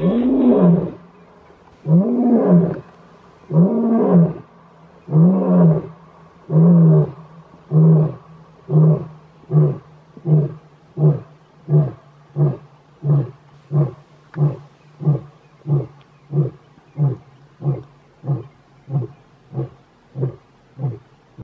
mm